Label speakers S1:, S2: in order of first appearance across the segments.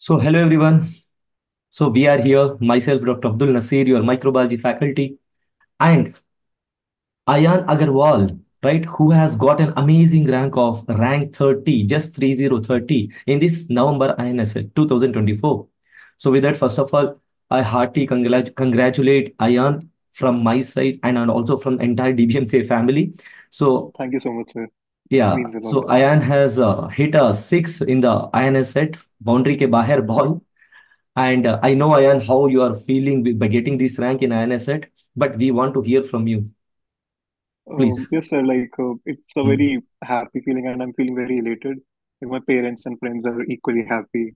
S1: So, hello everyone. So, we are here, myself, Dr. Abdul Naseer, your microbiology faculty, and Ayan Agarwal, right, who has got an amazing rank of rank 30, just 3030 in this November INICET 2024. So, with that, first of all, I heartily congrat congratulate Ayan from my side and, also from entire DBMCI family. So,
S2: thank you so much, sir.
S1: Yeah, so Ayan has uh, hit a six in the INICET, boundary ke bahar ball. And uh, I know, Ayan, how you are feeling by getting this rank in INICET, but we want to hear from you. Please.
S2: Um, yes, sir. Like uh, it's a very mm -hmm. happy feeling, and I'm feeling very elated. Like, my parents and friends are equally happy.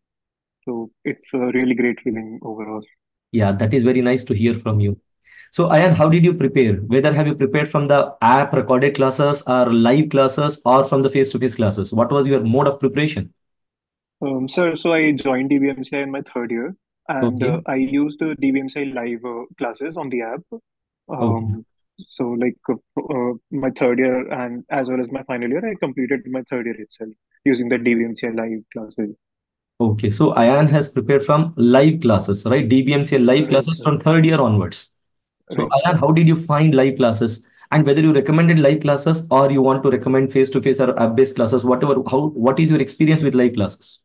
S2: So it's a really great feeling overall.
S1: Yeah, that is very nice to hear from you. So, Ayan, how did you prepare? Whether have you prepared from the app recorded classes or live classes or from the face-to-face -face classes? What was your mode of preparation?
S2: Um, sir, so I joined DBMCI in my third year, and okay. uh, I used the DBMCI live uh, classes on the app. Um, okay. So, like uh, uh, my third year and as well as my final year, I completed my third year itself using the DBMCI live classes.
S1: Okay, so Ayan has prepared from live classes, right? DBMCI live classes from third year onwards. So. Ayan, how did you find live classes? And whether you recommended live classes or you want to recommend face-to-face -face or app-based classes, whatever, how what is your experience with live classes?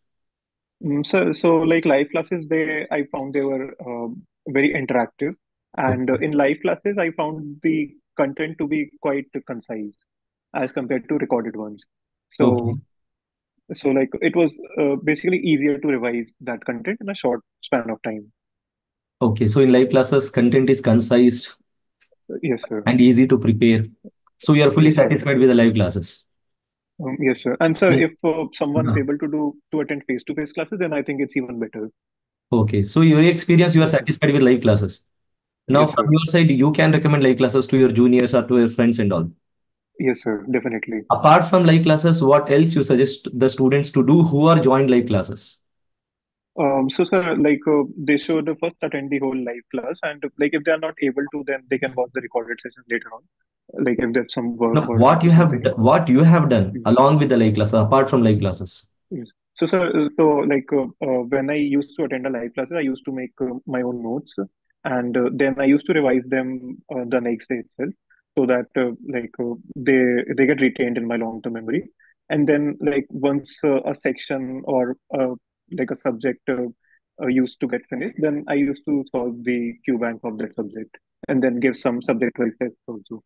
S2: Mm, so, so like live classes, they I found they were uh, very interactive and uh, in live classes, I found the content to be quite concise as compared to recorded ones. So, okay. so like it was uh, basically easier to revise that content in a short span of time.
S1: Okay, so in live classes, content is concise.
S2: Yes, sir.
S1: And easy to prepare. So you are fully satisfied with the live classes.
S2: Um, yes, sir. And sir, if uh, someone's uh-huh. able to do to attend face-to-face classes, then I think it's even better.
S1: Okay, so your experience, you are satisfied with live classes. Now,
S2: Yes,
S1: from
S2: sir.
S1: your side, you can recommend live classes to your juniors or to your friends and all.
S2: Yes, sir. Definitely.
S1: Apart from live classes, what else you suggest the students to do who are joined live classes?
S2: Um, so, sir, like uh, they should first attend the whole live class, and like if they are not able to, then they can watch the recorded sessions later on. Like if there's some work
S1: No, what you have what you have done
S2: Mhm.
S1: along with the live classes, apart from live classes.
S2: Yes. So, sir, uh, so like uh, uh, when I used to attend a live classes, I used to make uh, my own notes, and uh, then I used to revise them uh, the next day itself, so that uh, like uh, they they get retained in my long-term memory. And then like once uh, a section or uh, like a subject uh, uh, used to get finished, then I used to solve the Q bank of that subject, and then give some subject-wise tests also.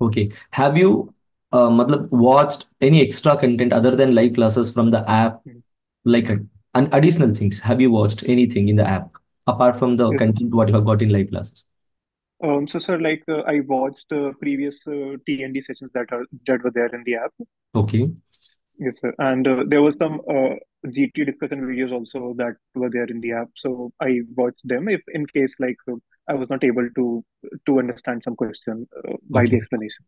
S1: Okay. Have you uh, matlab, watched any extra content other than live classes from the app,
S2: Mhm.
S1: like uh, an additional things? Have you watched anything in the app apart from the
S2: Yes.
S1: content what you have got in live classes?
S2: Um, so, sir, like uh, I watched uh, previous uh, TND sessions that are that were there in the app.
S1: Okay.
S2: Yes, sir. And uh, there was some uh, GT discussion videos also that were there in the app. So I watched them if in case like uh, I was not able to to understand some question uh, by the explanation.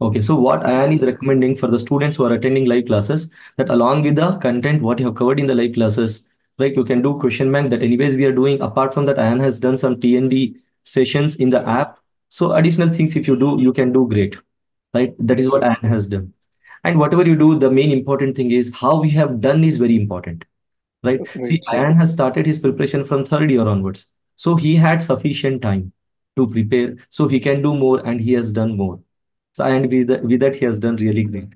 S1: Okay, so what Ayan is recommending for the students who are attending live classes, that along with the content, what you have covered in the live classes, like you can do question bank that anyways we are doing. Apart from that, Ayan has done some TND sessions in the app. So additional things, if you do, you can do great, right? That is what. Ayan has done. And whatever you do, the main important thing is how we have done is very important, right? See,
S2: Right.
S1: Ayan has started his preparation from third year onwards. So he had sufficient time to prepare. So he can do more and he has done more. So, and with that, with that, he has done really great.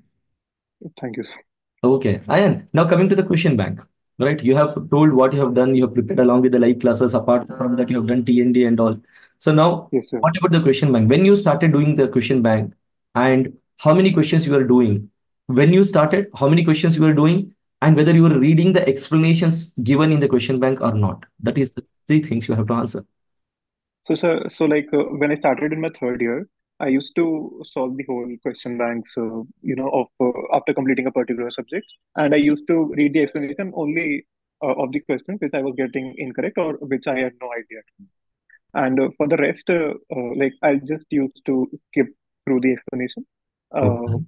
S2: Thank you, sir.
S1: Okay, Ayan, now coming to the question bank, right? You have told what you have done, you have prepared along with the live classes. Apart from that, you have done TND and all. So now,
S2: Yes,
S1: what about the question bank? When you started doing the question bank and how many questions you were doing? When you started, how many questions you were doing? And whether you were reading the explanations given in the question bank or not? That is the three things you have to answer.
S2: So, sir, so like uh, when I started in my third year, I used to solve the whole question banks, uh, you know, of uh, after completing a particular subject, and I used to read the explanation only uh, of the questions which I was getting incorrect or which I had no idea. And uh, for the rest, uh, uh, like I just used to skip through the explanation. Uh,
S1: Okay.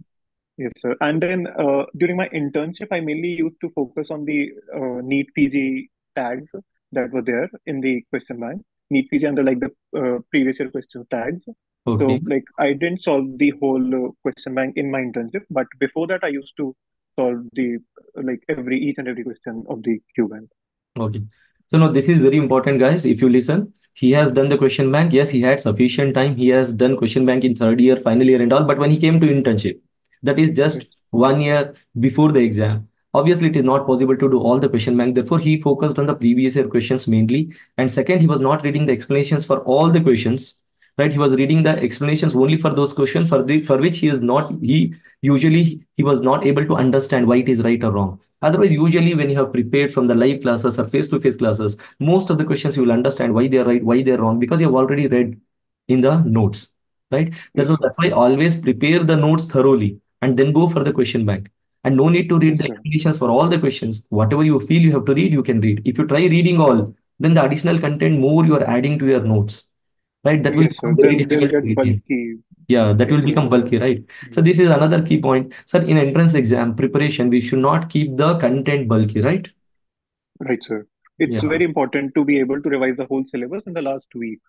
S2: Yes, sir. And then uh, during my internship, I mainly used to focus on the uh, NEET PG tags that were there in the question bank. NEET PG and the like the uh, previous year question tags.
S1: Okay.
S2: So like I didn't solve the whole uh, question bank in my internship, but before that I used to solve the like every each and every question of the Q bank.
S1: Okay. So now this is very important, guys. If you listen, he has done the question bank. Yes, he had sufficient time. He has done question bank in third year, final year, and all. But when he came to internship, that is just one year before the exam. Obviously, it is not possible to do all the question bank. Therefore, he focused on the previous year questions mainly. And second, he was not reading the explanations for all the questions. Right? He was reading the explanations only for those questions for the for which he is not he usually he was not able to understand why it is right or wrong. Otherwise, usually when you have prepared from the live classes or face-to-face classes, most of the questions you will understand why they are right, why they are wrong, because you have already read in the notes, right? That's,
S2: Yes,
S1: that's why always prepare the notes thoroughly and then go for the question bank. And no need to read
S2: Yes,
S1: the explanations for all the questions. Whatever you feel you have to read, you can read. If you try reading all, then the additional content more you are adding to your notes, right? That will
S2: Yes,
S1: become very difficult. Yeah, that will become bulky, right? So this is another key point. Sir, in entrance exam preparation, we should not keep the content bulky, right?
S2: Right, sir. It's
S1: Yeah,
S2: very important to be able to revise the whole syllabus in the last week.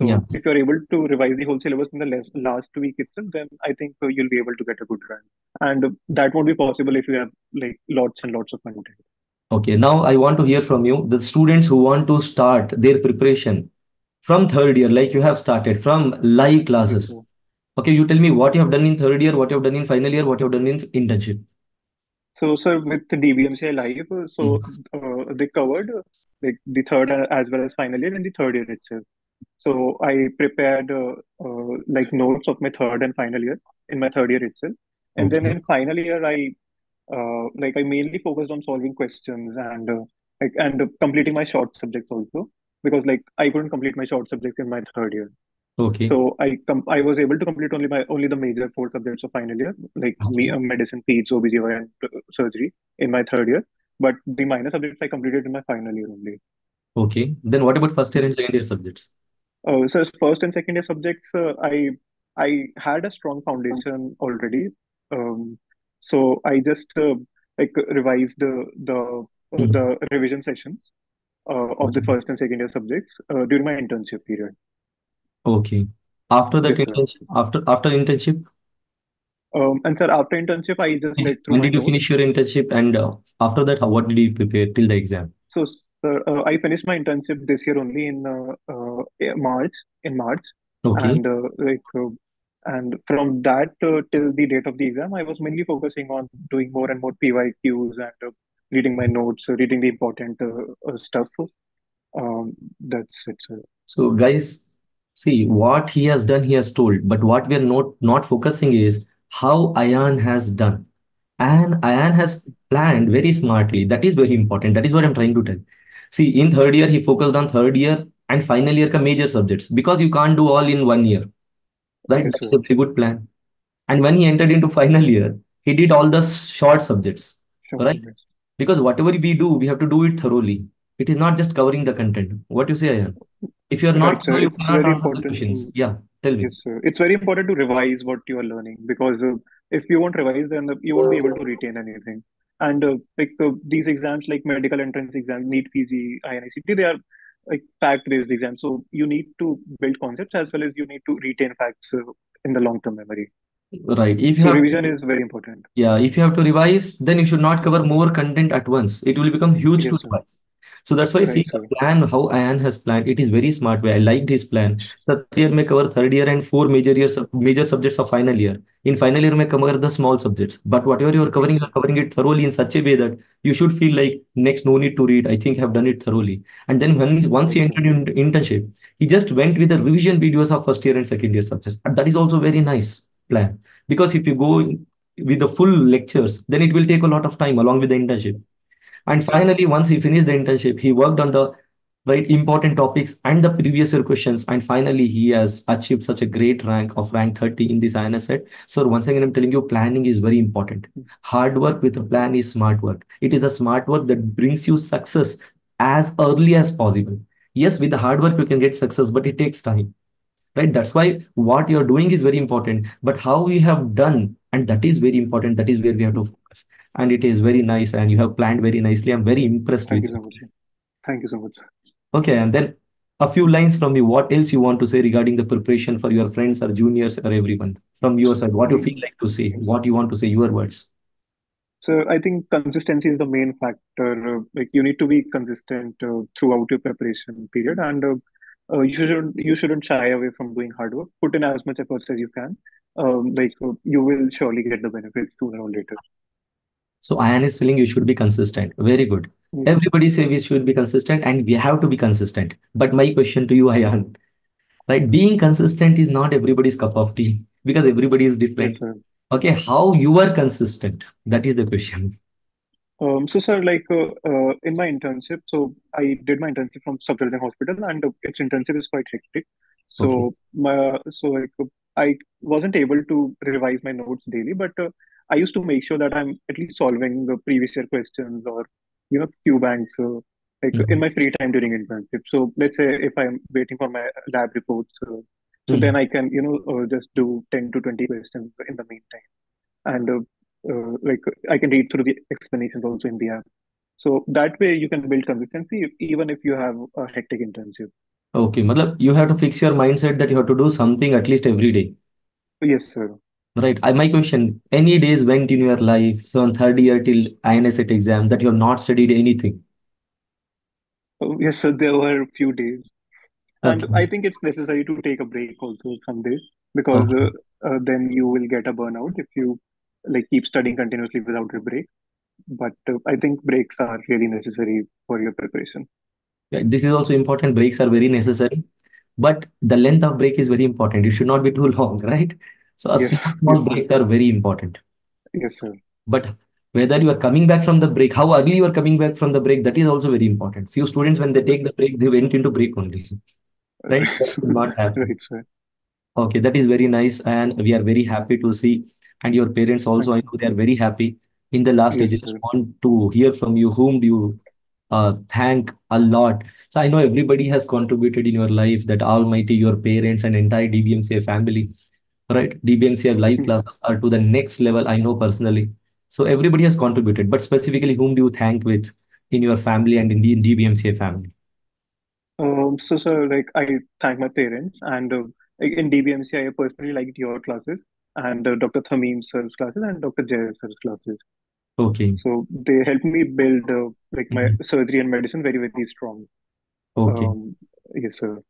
S1: Yeah.
S2: So if you're able to revise the whole syllabus in the last week itself, then I think uh, you'll be able to get a good rank. And that won't be possible if you have like lots and lots of content.
S1: Okay, now I want to hear from you, the students who want to start their preparation from third year, like you have started from live classes.
S2: sir.
S1: Okay, you tell me what you have done in third year, what you have done in final year, what you have done in internship.
S2: So, sir, with the DBMCI Live, so
S1: Mm.
S2: uh, they covered like the third uh, as well as final year and the third year itself. So I prepared uh, uh, like notes of my third and final year in my third year itself. And then in final year, I uh, like I mainly focused on solving questions and uh, like and uh, completing my short subjects also because like I couldn't complete my short subjects in my third year.
S1: Okay.
S2: So I com I was able to complete only my only the major four subjects of final year, like me,
S1: Okay.
S2: uh, medicine, peds, OBGYN, and uh, surgery in my third year. But the minor subjects I completed in my final year only.
S1: Okay. Then what about first year and second year subjects?
S2: Uh, so first and second year subjects, uh, I I had a strong foundation already. Um, so I just uh, like revised the the uh,
S1: Mhm.
S2: the revision sessions uh, of the first and second year subjects uh, during my internship period.
S1: Okay. After that
S2: Yes, sir.
S1: internship, after after internship,
S2: Um, and sir, after internship, I just
S1: when
S2: through
S1: when did you
S2: notes.
S1: finish your internship? And uh, after that, how, what did you prepare till the exam?
S2: So, uh, I finished my internship this year only in uh, uh, March. In March,
S1: Okay.
S2: and uh, like uh, and from that uh, till the date of the exam, I was mainly focusing on doing more and more PYQs and uh, reading my notes, uh, reading the important uh, uh, stuff. Um, that's it.
S1: So guys, see what he has done, he has told, but what we are not not focusing is how Ayan has done. And Ayan has planned very smartly. That is very important. That is what I'm trying to tell. See, in third year, he focused on third year and final year ka major subjects because you can't do all in one year. Right?
S2: Yes,
S1: That is a very good plan. And when he entered into final year, he did all the short subjects,
S2: Sure,
S1: right? Because whatever we do, we have to do it thoroughly. It is not just covering the content. What you say, Ayan? If you're not
S2: Right, sir.
S1: you
S2: It's
S1: cannot
S2: very
S1: answer the
S2: important
S1: questions.
S2: to
S1: Yeah, tell me.
S2: Yes, sir. It's very important to revise what you are learning because uh, if you won't revise, then you won't be able to retain anything. And uh, like uh, these exams, like medical entrance exam, NEET, PG, INICET, they are like fact-based exams. So you need to build concepts as well as you need to retain facts uh, in the long-term memory.
S1: Right. If you
S2: So
S1: have
S2: revision is very important.
S1: Yeah, if you have to revise, then you should not cover more content at once. It will become huge
S2: Yes, sir.
S1: revise. So that's why see
S2: Right,
S1: the plan, how Ayan has planned. It is very smart way. I liked his plan. The third year may cover third year and four major years major subjects of final year. In final year may cover the small subjects. But whatever you are covering, you are covering it thoroughly in such a way that you should feel like next no need to read. I think I have done it thoroughly. And then when once he entered in internship, he just went with the revision videos of first year and second year subjects. And that is also very nice plan. Because if you go with the full lectures, then it will take a lot of time along with the internship. And finally, once he finished the internship, he worked on the right important topics and the previous year questions. And finally, he has achieved such a great rank of rank 30 in this INICET. So once again, I'm telling you, planning is very important. Hard work with a plan is smart work. It is a smart work that brings you success as early as possible. Yes, with the hard work, you can get success, but it takes time right that's why what you're doing is very important but how we have done and that is very important that is where we have to focus and it is very nice and you have planned very nicely i'm very impressed
S2: Thank
S1: with
S2: you
S1: you
S2: so much. Thank you so much.
S1: okay and then a few lines from you what else you want to say regarding the preparation for your friends or juniors or everyone from your side what you feel like to say what you want to say your words
S2: So I think consistency is the main factor. Like you need to be consistent uh, throughout your preparation period, and uh, uh, you shouldn't you shouldn't shy away from doing hard work. Put in as much efforts as you can. Um, like uh, you will surely get the benefits sooner or later.
S1: So Ayan is telling you should be consistent. Very good.
S2: Yes,
S1: Everybody say we should be consistent and we have to be consistent. But my question to you, Ayan, right? Being consistent is not everybody's cup of tea because everybody is different.
S2: sir.
S1: Okay, how you are consistent? That is the question.
S2: Um, so, sir, like uh, uh, in my internship, so I did my internship from Safdarjung Hospital, and uh, its internship is quite hectic.
S1: Okay.
S2: So, my so like I wasn't able to revise my notes daily, but uh, I used to make sure that I'm at least solving the previous year questions or you know Q banks, uh, like in
S1: Mhm.
S2: my free time during internship. So, let's say if I'm waiting for my lab reports, uh, so then
S1: Mhm.
S2: I can you know uh, just do 10 to 20 questions in the meantime and uh, uh, like I can read through the explanations also in the app. So that way you can build consistency even if you have a hectic internship.
S1: Okay, matlab, you have to fix your mindset that you have to do something at least every day.
S2: Yes, sir.
S1: Right. I, my question, any days went in your life, so on third year till INICET exam, that you have not studied anything?
S2: Oh, yes, sir. There were a few days, and I think it's necessary to take a break also some days because
S1: Okay.
S2: uh, uh, then you will get a burnout if you like keep studying continuously without a break. But uh, I think breaks are really necessary for your preparation.
S1: Yeah, this is also important. Breaks are very necessary, but the length of break is very important. It should not be too long, right? So a
S2: Yes,
S1: small, small
S2: yes, sir.
S1: breaks are very important.
S2: Yes, sir.
S1: But whether you are coming back from the break, how early you are coming back from the break, that is also very important. Few students, when they take the break, they went into break only, right? Not happen.
S2: Right, sir.
S1: Okay, that is very nice, and we are very happy to see. And your parents also, I know they are very happy. In the last, I just
S2: sir.
S1: want to hear from you. Whom do you uh, thank a lot? So I know everybody has contributed in your life. That Almighty, your parents, and entire DBMCI family, right? DBMCI live
S2: Hmm.
S1: classes are to the next level. I know personally. So everybody has contributed, but specifically, whom do you thank with in your family and in the DBMCI family?
S2: Um, so, sir, like I thank my parents, and uh, like, in DBMC, I personally liked your classes and uh, Dr. Thamim sir's classes and Dr. Jay sir's classes.
S1: Okay.
S2: So they helped me build uh, like my
S1: Mhm.
S2: surgery and medicine very, very strong.
S1: Okay.
S2: Um, yes, sir.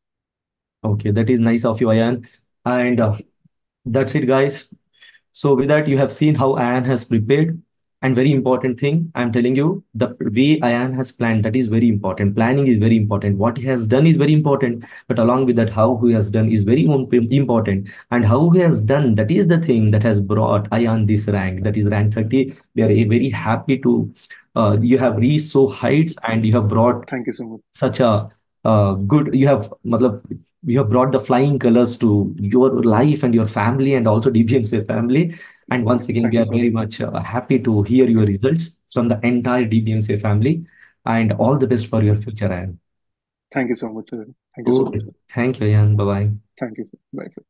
S1: Okay. That is nice of you, Ayan. And uh, That's it, guys. So with that, you have seen how Ayan has prepared. And very important thing, I'm telling you, the way Ayan has planned, that is very important. Planning is very important. What he has done is very important. But along with that, how he has done is very important. And how he has done, that is the thing that has brought Ayan this rank. That is rank 30. We are very happy to, uh, you have reached so heights and you have brought
S2: Thank you so much.
S1: such a good you have matlab, you have brought the flying colors to your life and your family and also DBMC family and once again we are very
S2: much.
S1: uh, happy to hear your results from the entire DBMC family and all the best for your future Ayan.
S2: Thank you so much, sir. Thank you so much,
S1: thank you Ayan. Bye bye.
S2: Thank you, sir. Bye, sir.